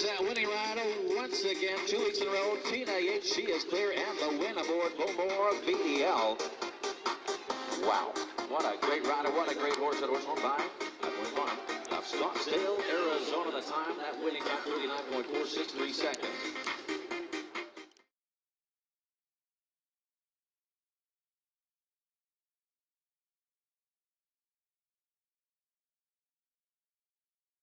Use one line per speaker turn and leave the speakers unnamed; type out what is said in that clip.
that winning ride once again, two weeks in a row. Tina Yates, she is clear, and the win aboard Bowmore VDL. Wow, what a great rider, what a great horse that was won by. That went. Of Scottsdale, Arizona, the time, that winning time 39.463 seconds.